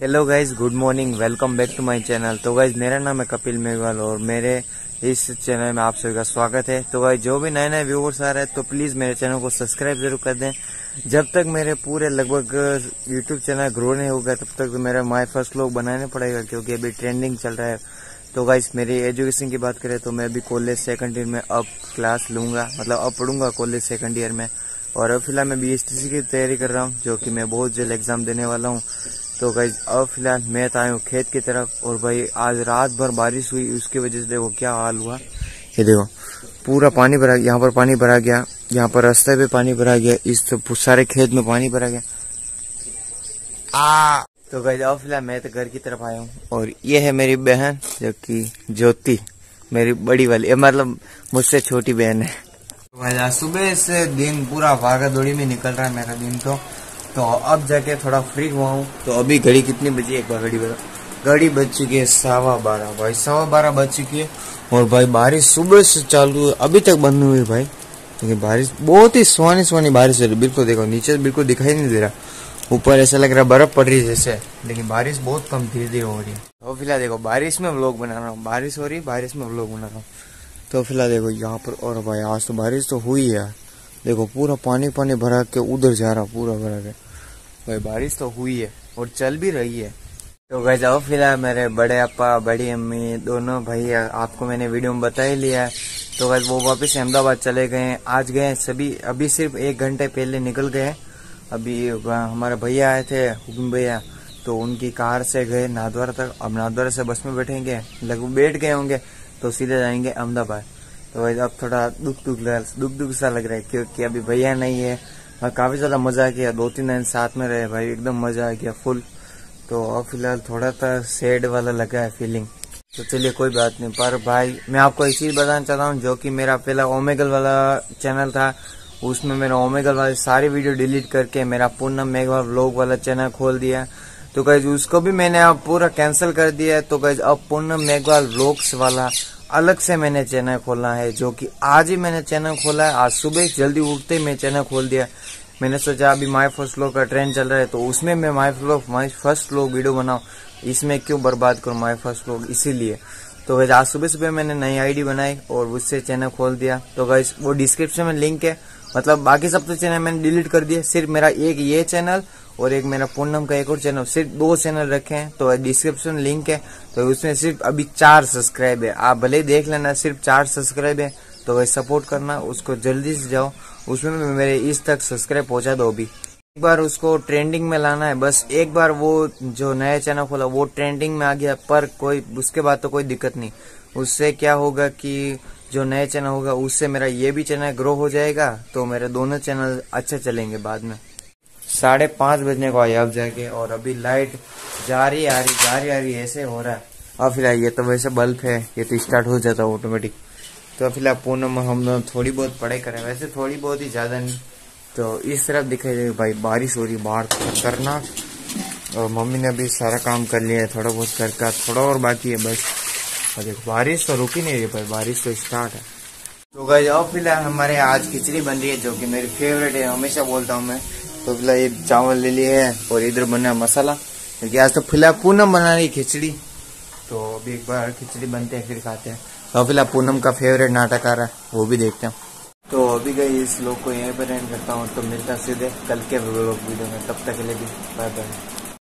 Hello guys good morning welcome back to my channel तो guys मेरा नाम है कपिल मेघवाल और मेरे इस चैनल में आप सभी का स्वागत है। तो गाइज़ जो भी नए नए व्यूवर्स आ रहे हैं तो प्लीज़ मेरे चैनल को सब्सक्राइब ज़रूर कर दें। जब तक मेरे पूरे लगभग यूट्यूब चैनल ग्रो नहीं होगा, तब तक तो मेरा माई फ़र्स्ट लोग बनाने पड़ेगा, क्योंकि अभी ट्रेंडिंग चल रहा है। तो गाइज़ मेरी एजुकेशन की बात करें तो मैं अभी कॉलेज सेकंड ईयर में अब क्लास लूँगा मतलब अब पढ़ूँगा कॉलेज सेकंड ईयर में। और अब फ़िलहाल मैं बीएसटीसी की तैयारी कर रहा हूँ, जो कि मैं बहुत जल्द एग्ज़ाम देने वाला हूँ। तो भाई अब फ़िलहाल मैं तो आया खेत की तरफ़ और भाई, आज रात भर बारिश हुई, उसकी वजह से देखो क्या हाल हुआ। ये देखो, पूरा पानी भरा, यहाँ पर पानी भरा गया, यहाँ पर रास्ते पे पानी भरा गया, इस तो सारे खेत में पानी भरा गया। आ! तो भाई अब फ़िलहाल मैं तो घर की तरफ़ आया हूँ और ये है मेरी बहन, जो कि ज्योति, मेरी बड़ी वाली मतलब मुझसे छोटी बहन है। तो सुबह से दिन पूरा भागा दौड़ी में निकल रहा है मेरा दिन तो। तो अब जाके थोड़ा फ्री हुआ हूँ। तो अभी घड़ी कितनी बजी? एक बार घड़ी बता। घड़ी बज चुकी है सवा बारह। भाई सवा बारह बज चुकी है और भाई बारिश सुबह से चालू है। अभी तक बंद हुई भाई। क्योंकि बारिश बहुत ही सुहानी सुहानी बारिश हो रही बिल्कुल देखो, नीचे बिल्कुल दिखाई नहीं दे रहा। ऊपर ऐसा लग रहा बर्फ़ पड़ रही है जैसे। लेकिन बारिश बहुत कम धीरे धीरे हो रही है। तो फ़िलहाल देखो, बारिश में व्लॉग बना रहा हूँ। बारिश हो रही है, बारिश में व्लॉग बना रहा हूँ। तो फ़िलहाल देखो, यहाँ पर और भाई आज तो बारिश तो हुई है। देखो, पूरा पानी पानी भरा के उधर जा रहा, पूरा भरा के। भाई, बारिश तो हुई है और चल भी रही है। तो गए जाओ फ़िलहाल मेरे बड़े अपा, बड़ी अम्मी, दोनों भाई, आपको मैंने वीडियो में बता ही लिया है। तो गए वो वापस अहमदाबाद चले गए आज गए सभी, अभी सिर्फ़ एक घंटे पहले निकल गए अभी हमारे भैया आए थे, हुकुम भैया। तो उनकी कार से गए नादवारा तक। अब नादवारा से बस में बैठेंगे लगभग बैठ गए होंगे तो सीधे जाएँगे अहमदाबाद। तो भाई अब थोड़ा दुख दुख दुख दुख सा लग रहा है, क्योंकि अभी भैया नहीं है। और काफ़ी ज़्यादा मज़ा किया दो तीन दिन साथ में रहे भाई, एकदम मज़ा आ गया फुल तो अब फ़िलहाल थोड़ा सा सैड वाला लगा है फीलिंग तो चलिए, कोई बात नहीं, पर भाई, मैं आपको एक चीज़ बताना चाहता हूँ, जो कि मेरा पहला ओमेगल वाला चैनल था, उसमें मेरा ओमेगल वाले सारी वीडियो डिलीट करके मेरा पूर्णम मेघवा व्लॉग वाला चैनल खोल दिया। तो गैज उसको भी मैंने अब पूरा कैंसिल कर दिया है तो गैज अब पूर्णम मेघवाल व्लॉग्स वाला अलग से मैंने चैनल खोला है, जो कि आज ही मैंने चैनल खोला है। आज सुबह जल्दी उठते ही मैं चैनल खोल दिया। मैंने सोचा, अभी माई फ़र्स्ट लोग का ट्रेंड चल रहा है तो उसमें मैं माई फ्लोग माई फ़र्स्ट लोग वीडियो बनाऊ। इसमें क्यों बर्बाद करूँ माई फ़र्स्ट लोग इसीलिए। तो वैसे आज सुबह सुबह मैंने नई आईडी बनाई और उससे चैनल खोल दिया। तो गैस वो डिस्क्रिप्शन में लिंक है। मतलब बाकी सब तो चैनल मैंने डिलीट कर दिया सिर्फ़ मेरा एक ये चैनल और एक मेरा पूनम का एक और चैनल सिर्फ़ दो चैनल रखे हैं तो डिस्क्रिप्शन लिंक है तो उसमें सिर्फ़ अभी चार सब्सक्राइब है। आप भले देख लेना, सिर्फ़ चार सब्सक्राइब है तो वही सपोर्ट करना, उसको जल्दी से जाओ, उसमें मेरे इस तक सब्सक्राइब पहुँचा दो अभी। एक बार उसको ट्रेंडिंग में लाना है, बस एक बार वो जो नया चैनल खोला, वो ट्रेंडिंग में आ गया, पर कोई, उसके बाद तो कोई दिक्कत नहीं। उससे क्या होगा कि जो नया चैनल होगा, उससे मेरा ये भी चैनल ग्रो हो जाएगा तो मेरे दोनों चैनल अच्छे चलेंगे बाद में। साढ़े पाँच बजने को आया, अब जाके, और अभी लाइट जा रही आ रही जा रही आ रही ऐसे हो रहा है। अब फ़िलहाल ये तो वैसे बल्ब है, ये तो स्टार्ट हो जाता है ऑटोमेटिक तो फ़िलहाल पूनम हम लोग थोड़ी बहुत पढ़ाई करें वैसे थोड़ी बहुत ही ज़्यादा नहीं। तो इस तरफ़ दिखाई दे भाई बारिश हो रही बाहर खतरनाक। और मम्मी ने अभी सारा काम कर लिया है, थोड़ा बहुत कर का, थोड़ा और बाकी है बस। और देखो, बारिश तो रुकी नहीं रही भाई बारिश तो स्टार्ट है। तो गई अब फ़िलहाल हमारे आज खिचड़ी बन रही है, जो कि मेरी फेवरेट है। हमेशा बोलता हूँ मैं तो फ़िलहाल ये चावल ले लिए है और इधर बना मसाला। क्योंकि आज तो फ़िलहाल पूनम बना रही खिचड़ी। तो अभी एक बार खिचड़ी बनते हैं, फिर खाते हैं। तो फ़िलहाल पूनम का फेवरेट नाटक आ रहा है, वो भी देखते हैं। तो अभी गई इस लोग को यहीं पर एंड करता हूँ तो मिलता सीधे। कल के वीडियो में, तब तक के लिए भी बाय बाय